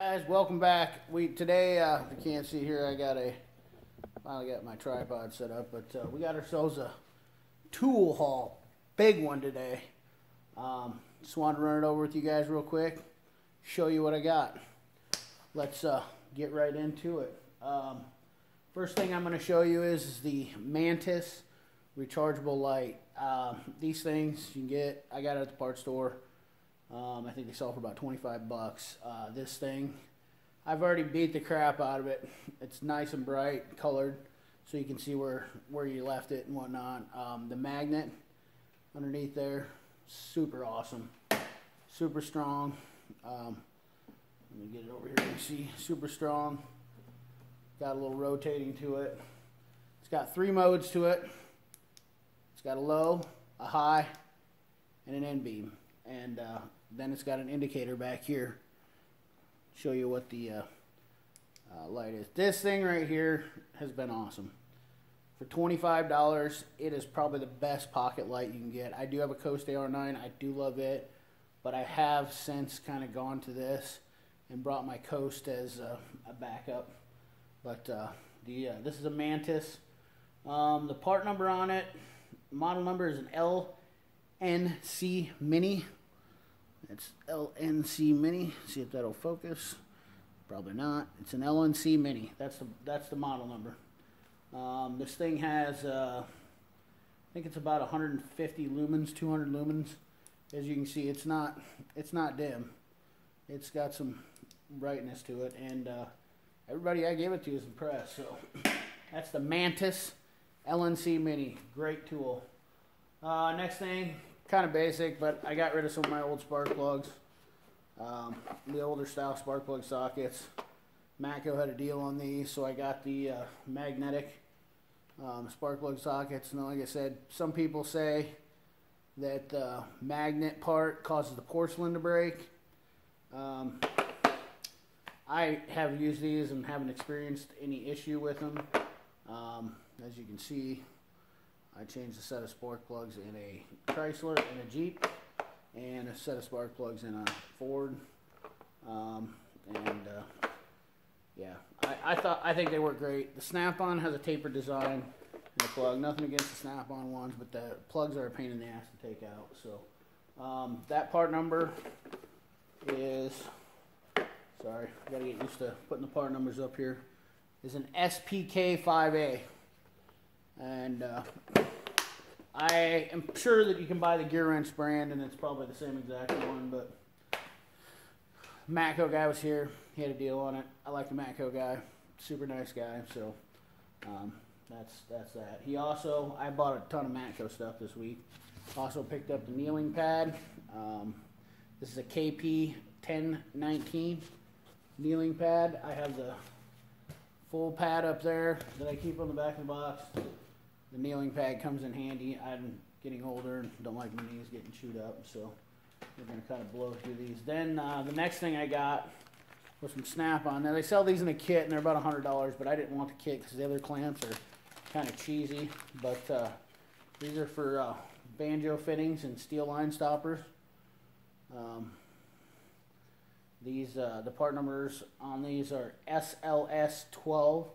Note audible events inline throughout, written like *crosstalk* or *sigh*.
Guys, welcome back. We today, uh, if you can't see here, I got a finally got my tripod set up, but uh, we got ourselves a tool haul, big one today. Um, just wanted to run it over with you guys real quick, show you what I got. Let's uh, get right into it. Um, first thing I'm going to show you is, the Mantis rechargeable light. Um, these things you can get, I got it at the parts store. Um, I think they sell for about 25 bucks. Uh, this thing, I've already beat the crap out of it. It's nice and bright, colored, so you can see where, where you left it and whatnot. Um, the magnet underneath there, super awesome. Super strong. Um, let me get it over here. You see, super strong. Got a little rotating to it. It's got three modes to it. It's got a low, a high, and an end beam. And uh, then it's got an indicator back here. Show you what the uh, uh, light is. This thing right here has been awesome. For $25, it is probably the best pocket light you can get. I do have a Coast AR9. I do love it. But I have since kind of gone to this and brought my Coast as a, a backup. But uh, the uh, this is a Mantis. Um, the part number on it, model number is an LNC Mini. It's LNC Mini. See if that'll focus. Probably not. It's an LNC Mini. That's the that's the model number. Um, this thing has, uh, I think it's about 150 lumens, 200 lumens. As you can see, it's not it's not dim. It's got some brightness to it, and uh, everybody I gave it to is impressed. So *coughs* that's the Mantis LNC Mini. Great tool. Uh, next thing, kind of basic, but I got rid of some of my old spark plugs. Um, the older style spark plug sockets. Matco had a deal on these, so I got the uh, magnetic um, spark plug sockets. And like I said, some people say that the magnet part causes the porcelain to break. Um, I have used these and haven't experienced any issue with them. Um, as you can see, I changed a set of spark plugs in a Chrysler and a Jeep, and a set of spark plugs in a Ford. Um, and uh, yeah, I, I thought I think they work great. The Snap-on has a tapered design and a plug. Nothing against the Snap-on ones, but the plugs are a pain in the ass to take out. So um, that part number is sorry, gotta get used to putting the part numbers up here. Is an SPK 5A. And uh, I am sure that you can buy the Gear Wrench brand, and it's probably the same exact one, but Matco guy was here. He had a deal on it. I like the Matco guy. Super nice guy, so um, that's that's that. He also, I bought a ton of Matco stuff this week. Also picked up the kneeling pad. Um, this is a KP 1019 kneeling pad. I have the full pad up there that I keep on the back of the box the kneeling pad comes in handy. I'm getting older and don't like my knees getting chewed up, so we're going to kind of blow through these. Then uh, the next thing I got was some Snap-on. Now they sell these in a kit and they're about $100, but I didn't want the kit because the other clamps are kind of cheesy. But uh, these are for uh, banjo fittings and steel line stoppers. Um, these uh, the part numbers on these are SLS12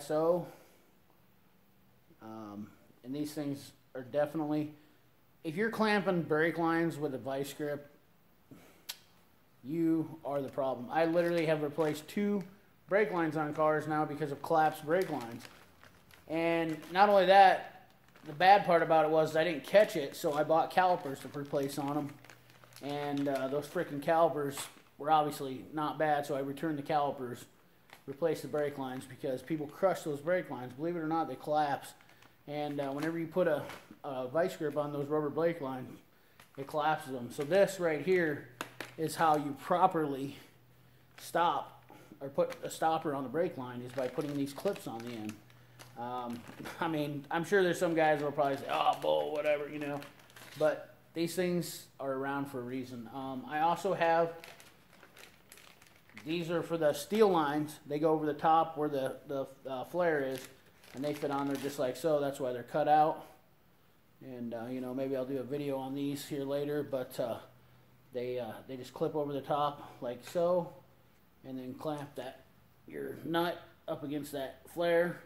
SO um, and these things are definitely, if you're clamping brake lines with a vice grip, you are the problem. I literally have replaced two brake lines on cars now because of collapsed brake lines. And not only that, the bad part about it was I didn't catch it, so I bought calipers to replace on them. And uh, those freaking calipers were obviously not bad, so I returned the calipers, replaced the brake lines because people crush those brake lines. Believe it or not, they collapse. And uh, whenever you put a, a vice grip on those rubber brake lines, it collapses them. So this right here is how you properly stop or put a stopper on the brake line is by putting these clips on the end. Um, *laughs* I mean, I'm sure there's some guys who will probably say, oh, bull, whatever, you know. But these things are around for a reason. Um, I also have, these are for the steel lines. They go over the top where the, the uh, flare is and they fit on there just like so. That's why they're cut out. And uh, you know, maybe I'll do a video on these here later, but uh, they uh, they just clip over the top like so, and then clamp that your nut up against that flare,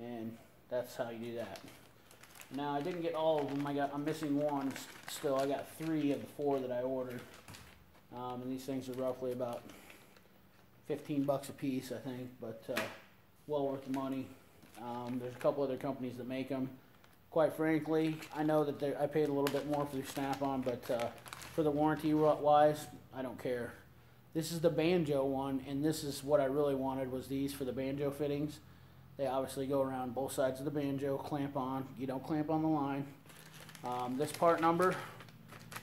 and that's how you do that. Now I didn't get all of them. I got I'm missing one still. I got three of the four that I ordered, um, and these things are roughly about 15 bucks a piece, I think, but uh, well worth the money. Um, there's a couple other companies that make them. Quite frankly, I know that I paid a little bit more for the Snap-on, but uh, for the warranty wi- wise, I don't care. This is the banjo one, and this is what I really wanted was these for the banjo fittings. They obviously go around both sides of the banjo, clamp on. You don't clamp on the line. Um, this part number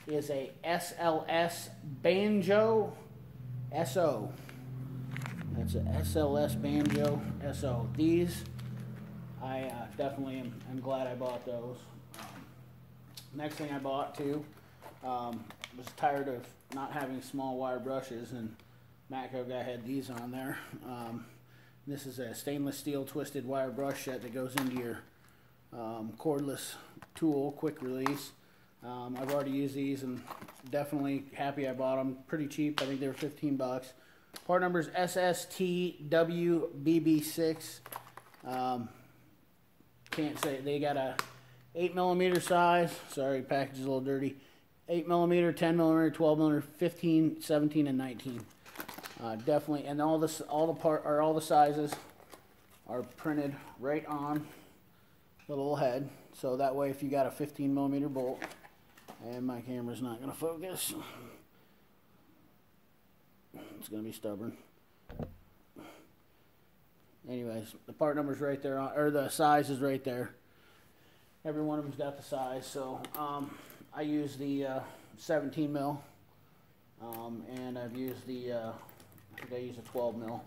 is a SLS Banjo SO. That's a SLS Banjo SO. These, I uh, definitely am, am glad I bought those. Um, next thing I bought too, um, was tired of not having small wire brushes, and Matco guy had these on there. Um, this is a stainless steel twisted wire brush set that goes into your um, cordless tool, quick release. Um, I've already used these and definitely happy I bought them. Pretty cheap. I think they were 15 bucks. Part number is SSTWBB6. Can't say they got a 8 millimeter size. Sorry, package is a little dirty. 8 millimeter, 10 millimeter, 12 millimeter, 15, 17, and 19. Uh, definitely, and all this, all the part, or all the sizes are printed right on the little head. So that way, if you got a 15 millimeter bolt, and my camera's not going to focus, it's going to be stubborn. Anyways, the part number's right there, or the size is right there. Every one of them's got the size. So um, I use the uh, 17 mil, um, and I've used the, uh, I think I use a 12 mil,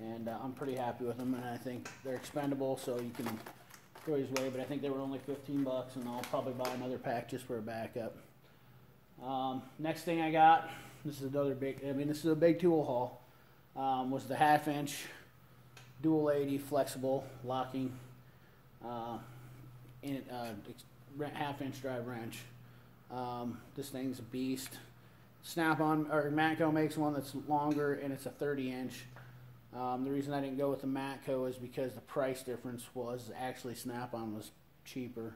and uh, I'm pretty happy with them. And I think they're expendable, so you can throw these away. But I think they were only 15 bucks, and I'll probably buy another pack just for a backup. Um, next thing I got, this is another big. I mean, this is a big tool haul. Um, was the half inch dual 80 flexible locking uh, in, uh, half inch drive wrench. Um, this thing's a beast. Snap on or Matco makes one that's longer and it's a 30 inch. Um, the reason I didn't go with the Matco is because the price difference was actually Snap on was cheaper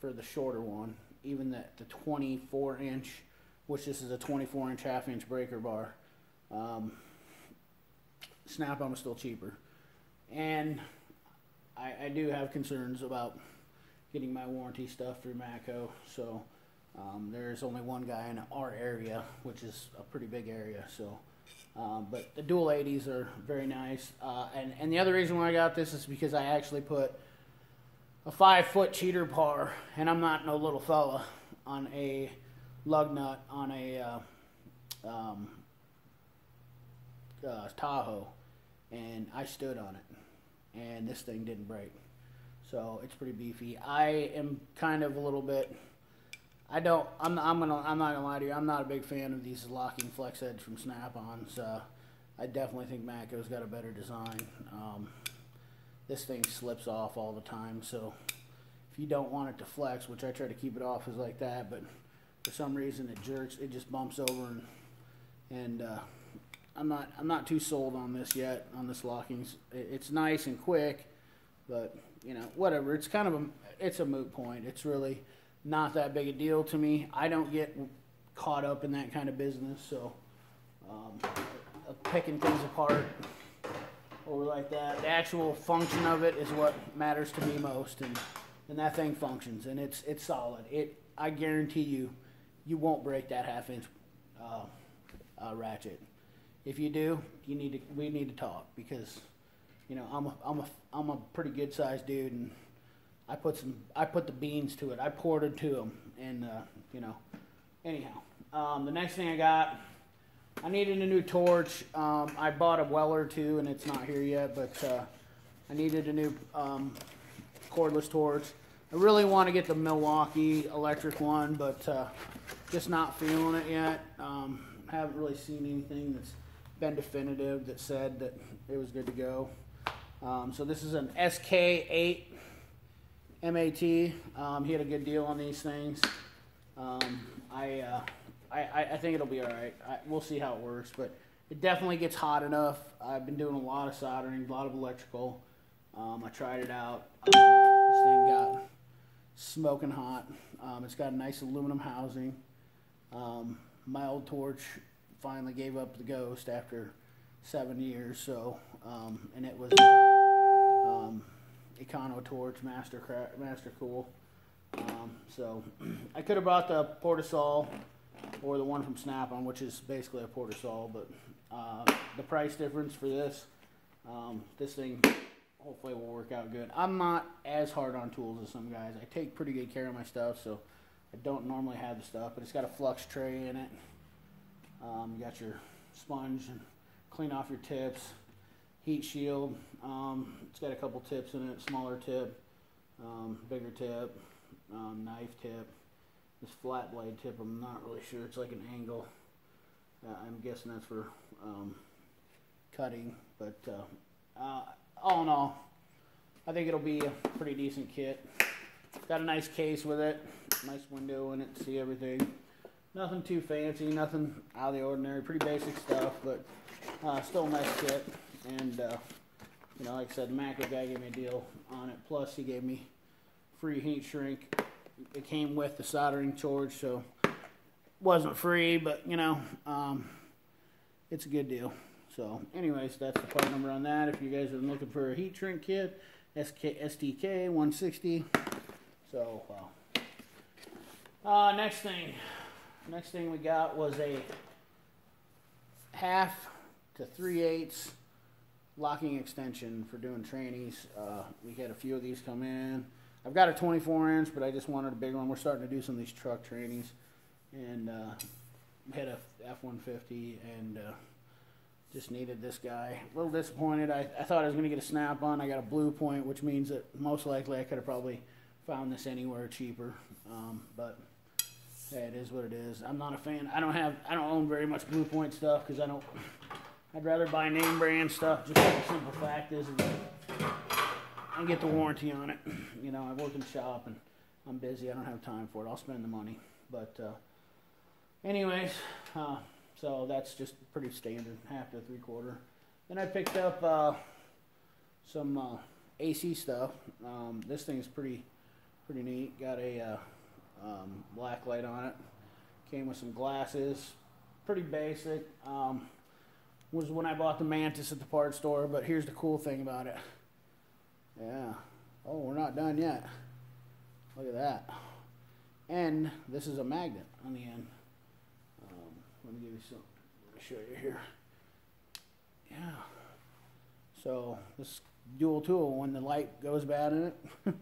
for the shorter one. Even the, the 24 inch, which this is a 24 inch half inch breaker bar. Um, Snap on was still cheaper. And I, I do have concerns about getting my warranty stuff through Matco. So um, there's only one guy in our area, which is a pretty big area. So, um, but the dual 80s are very nice. Uh, and and the other reason why I got this is because I actually put a five foot cheater bar, and I'm not no little fella, on a lug nut on a uh, um, uh, Tahoe, and I stood on it, and this thing didn't break. So it's pretty beefy. I am kind of a little bit. I don't. I'm. I'm gonna. I'm not gonna lie to you. I'm not a big fan of these locking flex edge from Snap-ons. Uh, I definitely think Matco's got a better design. Um, this thing slips off all the time. So if you don't want it to flex, which I try to keep it off, is like that. But for some reason it jerks. It just bumps over and and uh, I'm not. I'm not too sold on this yet. On this locking, it's nice and quick, but you know whatever. It's kind of a. It's a moot point. It's really not that big a deal to me. I don't get caught up in that kind of business, so um, uh, picking things apart or like that. The actual function of it is what matters to me most, and and that thing functions, and it's it's solid. It I guarantee you, you won't break that half inch uh, uh, ratchet. If you do, you need to we need to talk because you know I'm a I'm a I'm a pretty good sized dude and. I put some. I put the beans to it. I poured it to them, and uh, you know. Anyhow, um, the next thing I got, I needed a new torch. Um, I bought a Weller too, and it's not here yet, but uh, I needed a new um, cordless torch. I really want to get the Milwaukee electric one, but uh, just not feeling it yet. Um, haven't really seen anything that's been definitive that said that it was good to go. Um, so this is an SK8 MAT. Um, he had a good deal on these things. Um, I, uh, I, I- think it'll be all right. I, we'll see how it works, but it definitely gets hot enough. I've been doing a lot of soldering, a lot of electrical. Um, I tried it out. Um, this thing got smoking hot. Um, it's got a nice aluminum housing. My old torch finally gave up the ghost after seven years. So, um, and it was um, Econo torch, Master Master Cool. Um, so, *clears throat* I could have bought the Portasol or the one from Snap-on, which is basically a Portasol, but uh, the price difference for this, um, this thing hopefully will work out good. I'm not as hard on tools as some guys. I take pretty good care of my stuff, so I don't normally have the stuff, but it's got a flux tray in it. Um, you got your sponge and clean off your tips, heat shield. Um, it's got a couple tips in it, smaller tip, um, bigger tip, um, knife tip. This flat blade tip, I'm not really sure. It's like an angle. Uh, I'm guessing that's for um, cutting, but uh, uh, all in all, I think it'll be a pretty decent kit. Got a nice case with it, nice window in it see everything. Nothing too fancy, nothing out of the ordinary, pretty basic stuff, but uh, still a nice kit. And, uh, you know, like I said, the Matco guy gave me a deal on it. Plus, he gave me free heat shrink. It came with the soldering torch, so wasn't free, but, you know, um, it's a good deal. So, anyways, that's the part number on that. If you guys are looking for a heat shrink kit, SK, STK 160. So, uh, uh, next thing, next thing we got was a half to three eighths locking extension for doing trainees. Uh, we had a few of these come in. I've got a 24 inch, but I just wanted a bigger one. We're starting to do some of these truck trainees, and uh, we had a F-150 and. Uh, just needed this guy. A little disappointed. I, I thought I was going to get a snap on. I got a blue point, which means that most likely I could have probably found this anywhere cheaper. Um, but hey, it is what it is. I'm not a fan. I don't have. I don't own very much blue point stuff because I don't. I'd rather buy name brand stuff. Just the simple fact is, and get the warranty on it. *clears throat* You know, I work in the shop and I'm busy. I don't have time for it. I'll spend the money. But uh, anyways. Uh, so that's just pretty standard, half to three quarter. Then I picked up uh, some uh, AC stuff. Um, this thing's pretty pretty neat. Got a uh, um, black light on it. Came with some glasses. Pretty basic. Um, was when I bought the Mantis at the part store. But here's the cool thing about it. Yeah. Oh, we're not done yet. Look at that. And this is a magnet on the end. Let me give you some, let me show you here. Yeah. So this dual tool, when the light goes bad in it, *laughs*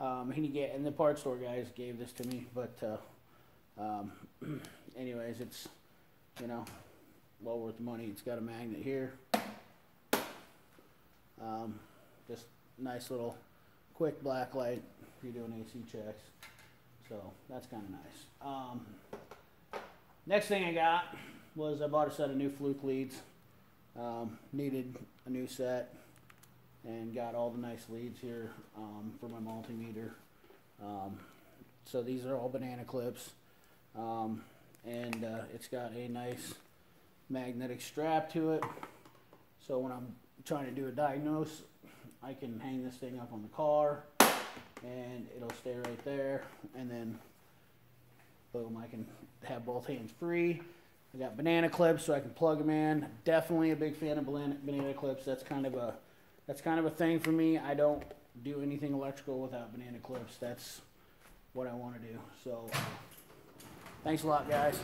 um, he get and the parts store guys gave this to me, but uh, um, *clears throat* anyways, it's you know well worth the money. It's got a magnet here. Um, just nice little quick black light if you're doing AC checks. So that's kind of nice. Um, Next thing I got was I bought a set of new fluke leads. Um, needed a new set and got all the nice leads here um, for my multimeter. Um, so these are all banana clips. Um, and uh, it's got a nice magnetic strap to it. So when I'm trying to do a diagnose, I can hang this thing up on the car and it'll stay right there. And then boom, I can have both hands free. I got banana clips so I can plug them in. Definitely a big fan of banana, banana clips. That's kind of a that's kind of a thing for me. I don't do anything electrical without banana clips. That's what I want to do. So, thanks a lot, guys.